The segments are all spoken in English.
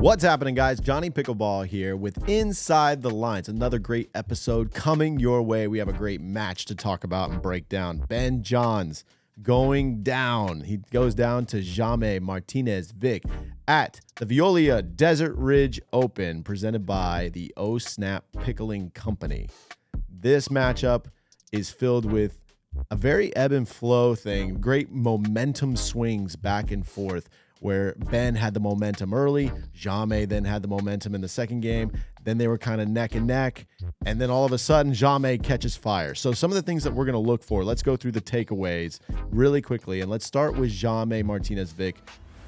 What's happening, guys? Johnny Pickleball here with Inside the Lines. Another great episode coming your way. We have a great match to talk about and break down. Ben Johns going down. He goes down to Jaume Martinez Vich at the Veolia Desert Ridge Open, presented by the O Snap Pickling Company. This matchup is filled with a very ebb and flow thing, great momentum swings back and forth where Ben had the momentum early, Jaume then had the momentum in the second game. Then they were kind of neck and neck. And then all of a sudden, Jaume catches fire. So, some of the things that we're going to look for, let's go through the takeaways really quickly. And let's start with Jaume Martinez Vich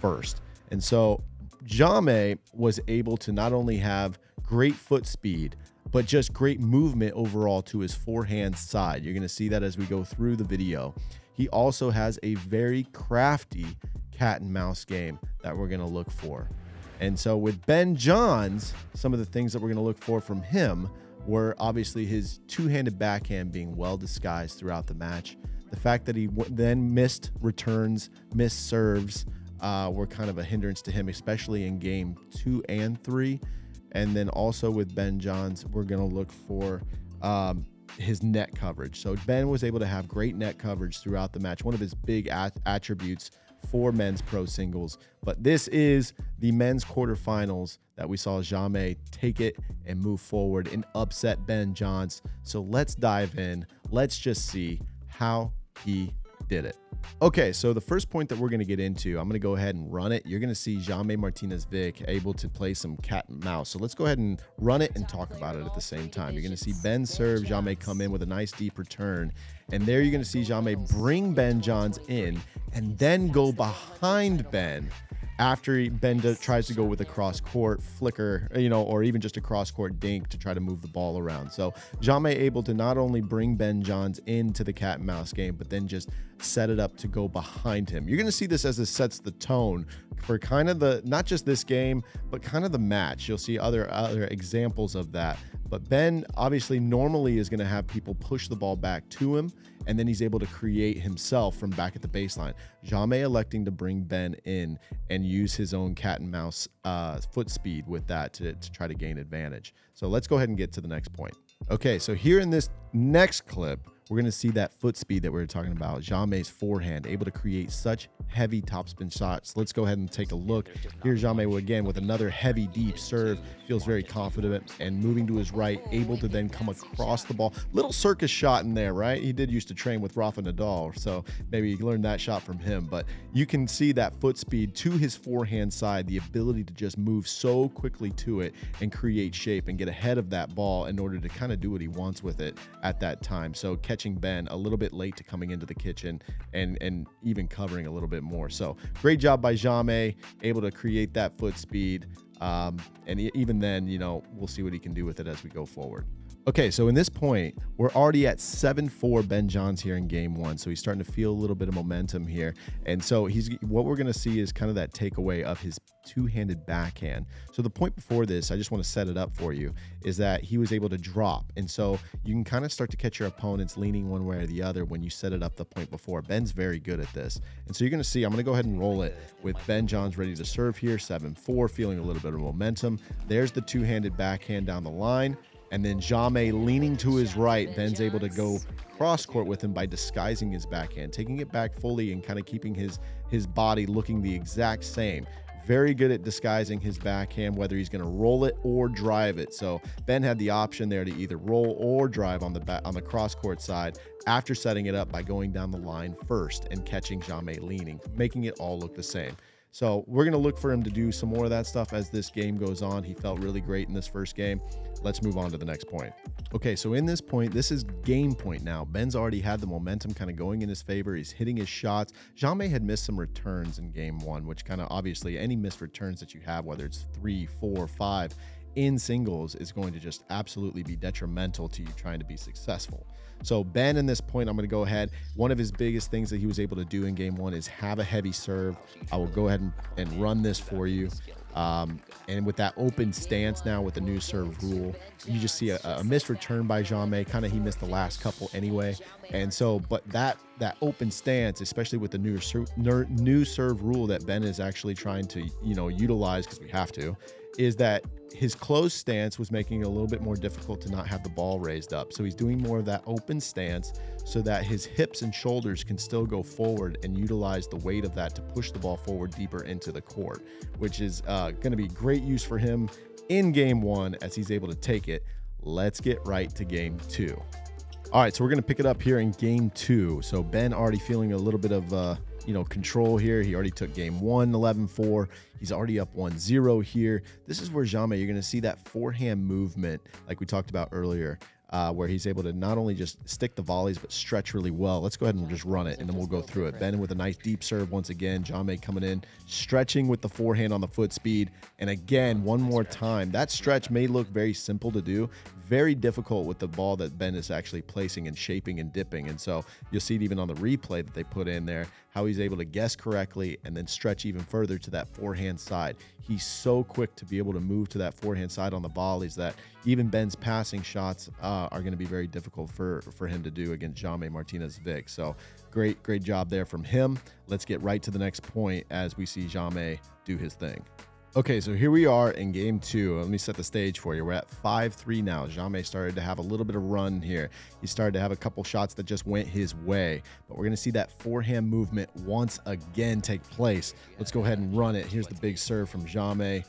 first. And so, Jaume was able to not only have great foot speed, but just great movement overall to his forehand side. You're going to see that as we go through the video. He also has a very crafty cat and mouse game that we're going to look for. And so with Ben Johns, some of the things that we're going to look for from him were obviously his two-handed backhand being well disguised throughout the match. The fact that he then missed returns, missed serves, uh, were kind of a hindrance to him, especially in game two and three. And then also with Ben Johns, we're going to look for um, his net coverage. So Ben was able to have great net coverage throughout the match. One of his big at- attributes for men's pro singles. But this is the men's quarterfinals that we saw Jaume take it and move forward and upset Ben Johns. So let's dive in. Let's just see how he did it. Okay, so the first point that we're going to get into, I'm going to go ahead and run it. You're going to see Jaume Martinez Vich able to play some cat and mouse. So let's go ahead and run it and talk about it at the same time. You're going to see Ben serve, Jaume come in with a nice deep return. And there you're going to see Jaume bring Ben Johns in and then go behind Ben after he, Ben tries to go with a cross court flicker, you know, or even just a cross court dink to try to move the ball around. So Jaume able to not only bring Ben Johns into the cat and mouse game, but then just set it up to go behind him. You're going to see this as it sets the tone for kind of the not just this game, but kind of the match. You'll see other other examples of that. But Ben obviously normally is going to have people push the ball back to him, and then he's able to create himself from back at the baseline. Jaume electing to bring Ben in and use his own cat and mouse uh, foot speed with that to, to try to gain advantage. So let's go ahead and get to the next point. Okay, so here in this next clip, we're going to see that foot speed that we are talking about. Jaume's forehand, able to create such heavy topspin shots. Let's go ahead and take a look. Here's Jaume again with another heavy, deep serve. Feels very confident and moving to his right, able to then come across the ball. Little circus shot in there, right? He did used to train with Rafa Nadal, so maybe he learned that shot from him. But you can see that foot speed to his forehand side, the ability to just move so quickly to it and create shape and get ahead of that ball in order to kind of do what he wants with it at that time. So catching Ben a little bit late to coming into the kitchen and and even covering a little bit more. So great job by Jaume, able to create that foot speed. Um, and even then, you know, we'll see what he can do with it as we go forward. Okay, so in this point, we're already at 7-4 Ben Johns here in game one. So he's starting to feel a little bit of momentum here. And so he's what we're gonna see is kind of that takeaway of his two-handed backhand. So the point before this, I just want to set it up for you, is that he was able to drop. And so you can kind of start to catch your opponents leaning one way or the other when you set it up the point before. Ben's very good at this. And so you're gonna see, I'm gonna go ahead and roll it with Ben Johns ready to serve here, 7-4, feeling a little bit of momentum. There's the two-handed backhand down the line. And then Jaume leaning to his right, Ben's able to go cross court with him by disguising his backhand, taking it back fully and kind of keeping his his body looking the exact same. Very good at disguising his backhand, whether he's going to roll it or drive it. So Ben had the option there to either roll or drive on the back, on the cross court side after setting it up by going down the line first and catching Jaume leaning, making it all look the same. So we're going to look for him to do some more of that stuff as this game goes on. He felt really great in this first game. Let's move on to the next point. Okay, so in this point, this is game point now. Ben's already had the momentum kind of going in his favor. He's hitting his shots. Jaume had missed some returns in game one, which kind of obviously any missed returns that you have, whether it's three, four, five, in singles is going to just absolutely be detrimental to you trying to be successful. So Ben, in this point, I'm going to go ahead. One of his biggest things that he was able to do in game one is have a heavy serve. I will go ahead and, and run this for you. Um, and with that open stance now with the new serve rule, you just see a, a missed return by Jaume. Kind of he missed the last couple anyway. And so, but that that open stance, especially with the new new serve rule that Ben is actually trying to you know utilize because we have to, is that his closed stance was making it a little bit more difficult to not have the ball raised up. So he's doing more of that open stance so that his hips and shoulders can still go forward and utilize the weight of that to push the ball forward deeper into the court, which is uh, going to be great use for him in game one as he's able to take it. Let's get right to game two. All right, so we're going to pick it up here in game two. So Ben already feeling a little bit of. Uh, you know, control here. He already took game one, 11 4. He's already up 1 0 here. This is where Jaume, you're going to see that forehand movement, like we talked about earlier, uh, where he's able to not only just stick the volleys, but stretch really well. Let's go ahead and just run it, and then we'll go through it. Ben with a nice deep serve once again. Jaume coming in, stretching with the forehand on the foot speed. And again, one more time. That stretch may look very simple to do, very difficult with the ball that Ben is actually placing and shaping and dipping. And so you'll see it even on the replay that they put in there, how he's able to guess correctly and then stretch even further to that forehand side. He's so quick to be able to move to that forehand side on the volleys that even Ben's passing shots uh, are going to be very difficult for, for him to do against Jaume Martinez Vich. So great, great job there from him. Let's get right to the next point as we see Jaume do his thing. Okay, so here we are in game two. Let me set the stage for you. We're at 5-3 now. Jaume started to have a little bit of run here. He started to have a couple shots that just went his way. But we're going to see that forehand movement once again take place. Let's go ahead and run it. Here's the big serve from Jaume.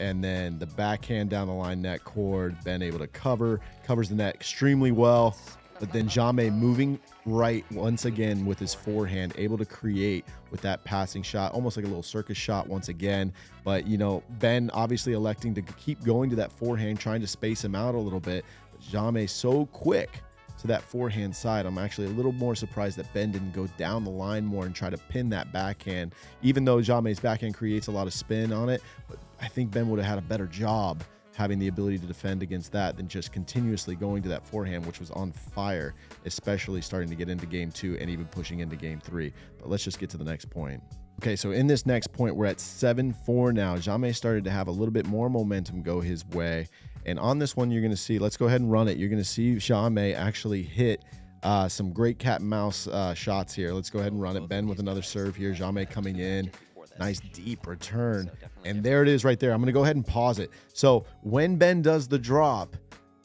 And then the backhand down the line net cord. Ben able to cover. Covers the net extremely well. But then Jaume moving right once again with his forehand, able to create with that passing shot, almost like a little circus shot once again. But, you know, Ben obviously electing to keep going to that forehand, trying to space him out a little bit. But Jaume so quick to that forehand side. I'm actually a little more surprised that Ben didn't go down the line more and try to pin that backhand, even though Jaume's backhand creates a lot of spin on it. But I think Ben would have had a better job having the ability to defend against that than just continuously going to that forehand, which was on fire, especially starting to get into game two and even pushing into game three. But let's just get to the next point. Okay, so in this next point, we're at 7 4 now. Jaume started to have a little bit more momentum go his way. And on this one, you're going to see, let's go ahead and run it. You're going to see Jaume actually hit uh, some great cat and mouse uh, shots here. Let's go ahead and run it. Ben with another serve here. Jaume coming in. Nice deep return. And there it is right there. I'm going to go ahead and pause it. So when Ben does the drop,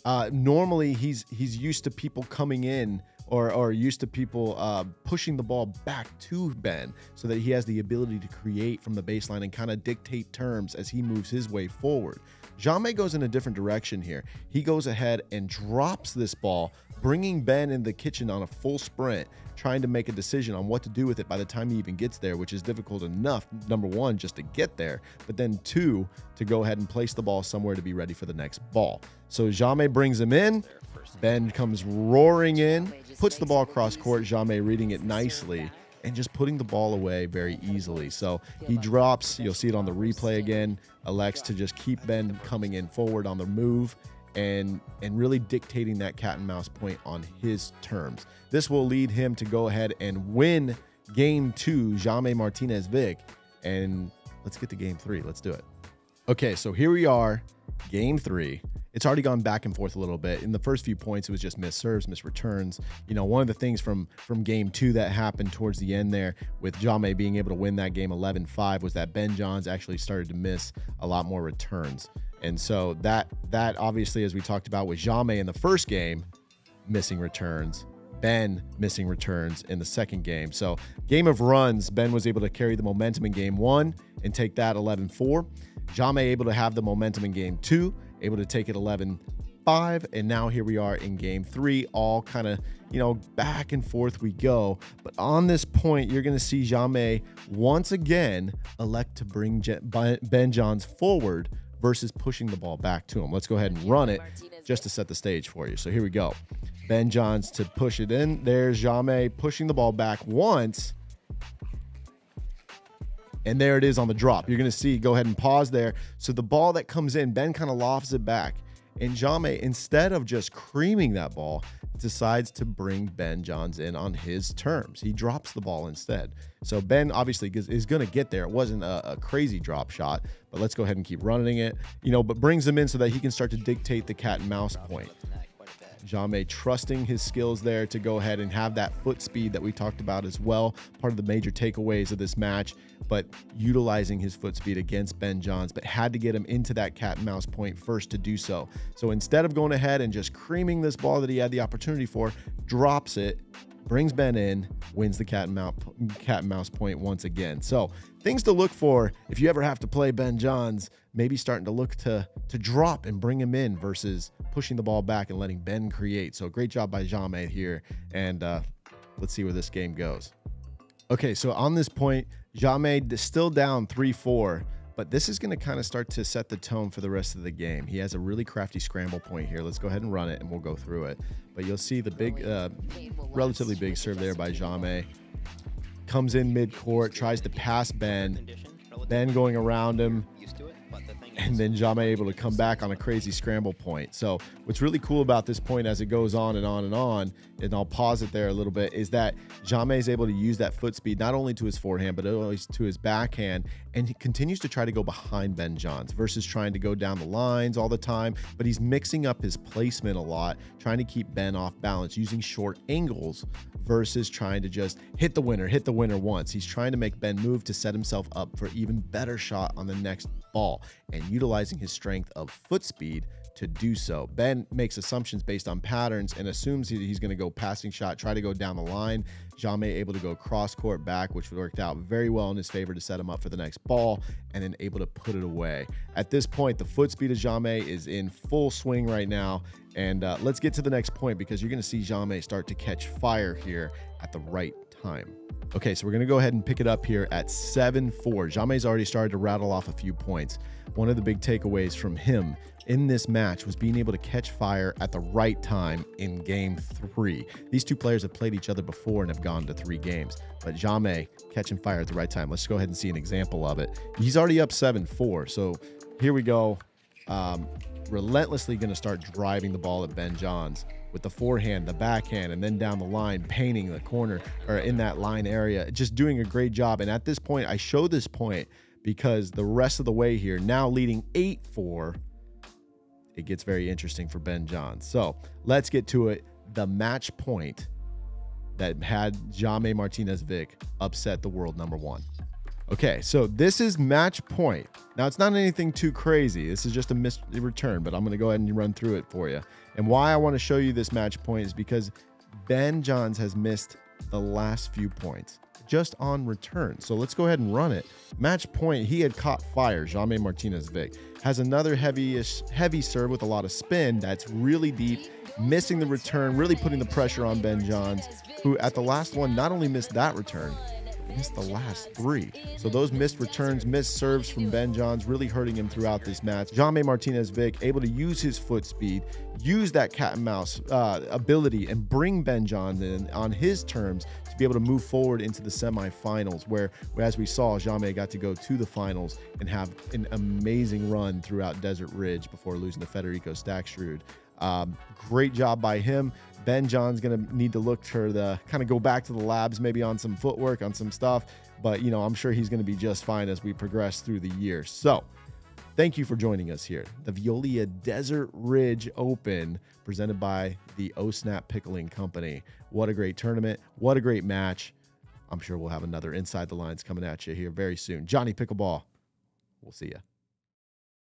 uh, normally he's he's used to people coming in or, or used to people uh, pushing the ball back to Ben so that he has the ability to create from the baseline and kind of dictate terms as he moves his way forward. Jaume goes in a different direction here. He goes ahead and drops this ball, bringing Ben in the kitchen on a full sprint, trying to make a decision on what to do with it by the time he even gets there, which is difficult enough, number one, just to get there, but then two, to go ahead and place the ball somewhere to be ready for the next ball. So Jaume brings him in. Ben comes roaring in, puts the ball across court. Jaume reading it nicely and just putting the ball away very easily. So he drops, you'll see it on the replay again, elects to just keep Ben coming in forward on the move and and really dictating that cat and mouse point on his terms. This will lead him to go ahead and win game 2 Jaume Martinez Vich and let's get to game 3. Let's do it. Okay, so here we are, game 3 it's already gone back and forth a little bit. In the first few points, it was just miss serves, miss returns. You know, one of the things from from game two that happened towards the end there with Jaume being able to win that game 11-5 was that Ben Johns actually started to miss a lot more returns. And so that that obviously, as we talked about with Jaume in the first game, missing returns. Ben missing returns in the second game. So, game of runs, Ben was able to carry the momentum in game one and take that 11 4. Jaume able to have the momentum in game two able to take it 11 5 and now here we are in game 3 all kind of you know back and forth we go. But on this point you're going to see Jaume once again elect to bring Ben Johns forward versus pushing the ball back to him. Let's go ahead and run it just to set the stage for you. So here we go. Ben Johns to push it in. There's Jaume pushing the ball back once and there it is on the drop. You're going to see, go ahead and pause there. So the ball that comes in, Ben kind of lofts it back. And Jaume, instead of just creaming that ball, decides to bring Ben Johns in on his terms. He drops the ball instead. So Ben obviously is, is going to get there. It wasn't a, a, crazy drop shot, but let's go ahead and keep running it. You know, but brings him in so that he can start to dictate the cat and mouse point. Jaume trusting his skills there to go ahead and have that foot speed that we talked about as well. Part of the major takeaways of this match, but utilizing his foot speed against Ben Johns, but had to get him into that cat and mouse point first to do so. So instead of going ahead and just creaming this ball that he had the opportunity for, drops it brings Ben in, wins the cat and mouse cat and mouse point once again. So things to look for if you ever have to play Ben Johns. Maybe starting to look to to drop and bring him in versus pushing the ball back and letting Ben create. So great job by Jaume here, and uh, let's see where this game goes. Okay, so on this point, Jaume is still down three four. But this is going to kind of start to set the tone for the rest of the game. He has a really crafty scramble point here. Let's go ahead and run it, and we'll go through it. But you'll see the big, uh, relatively big serve there by Jaume. Comes in mid-court, tries to pass Ben. Ben going around him and then Jaume able to come back on a crazy scramble point. So what's really cool about this point as it goes on and on and on, and I'll pause it there a little bit, is that Jaume is able to use that foot speed not only to his forehand, but always to his backhand, and he continues to try to go behind Ben Johns versus trying to go down the lines all the time. But he's mixing up his placement a lot, trying to keep Ben off balance, using short angles versus trying to just hit the winner, hit the winner once. He's trying to make Ben move to set himself up for even better shot on the next ball and utilizing his strength of foot speed to do so. Ben makes assumptions based on patterns and assumes he's going to go passing shot, try to go down the line. Jaume able to go cross court back, which worked out very well in his favor to set him up for the next ball, and then able to put it away. At this point, the foot speed of Jaume is in full swing right now. And uh, let's get to the next point because you're going to see Jaume start to catch fire here at the right time. Okay, so we're going to go ahead and pick it up here at 7 4. Jaume's already started to rattle off a few points. One of the big takeaways from him in this match was being able to catch fire at the right time in game three. These two players have played each other before and have gone to three games, but Jaume catching fire at the right time. Let's go ahead and see an example of it. He's already up 7 4. So here we go. Um, relentlessly going to start driving the ball at Ben Johns with the forehand, the backhand, and then down the line, painting the corner or in that line area, just doing a great job. And at this point, I show this point because the rest of the way here, now leading 8 4, it gets very interesting for Ben Johns. So let's get to it. The match point that had Jaume Martinez Vich upset the world number one. Okay, so this is match point. Now, it's not anything too crazy. This is just a missed return, but I'm going to go ahead and run through it for you. And why I want to show you this match point is because Ben Johns has missed the last few points just on return. So let's go ahead and run it. Match point, he had caught fire. Jaume Martinez Vich has another heavyish, heavy serve with a lot of spin that's really deep, missing the return, really putting the pressure on Ben Johns, who at the last one not only missed that return, missed the last three. So those missed returns, missed serves from Ben Johns really hurting him throughout this match. Jaume Martinez Vich able to use his foot speed, use that cat and mouse uh, ability, and bring Ben Johns in on his terms to be able to move forward into the semifinals, where, as we saw, Jaume got to go to the finals and have an amazing run throughout Desert Ridge before losing to Federico Staksrud. Um, great job by him. Ben John's going to need to look for the kind of go back to the labs, maybe on some footwork, on some stuff. But, you know, I'm sure he's going to be just fine as we progress through the year. So, thank you for joining us here. The Veolia Desert Ridge Open, presented by the O Snap Pickling Company. What a great tournament. What a great match. I'm sure we'll have another Inside the Lines coming at you here very soon. Johnny Pickleball, we'll see you.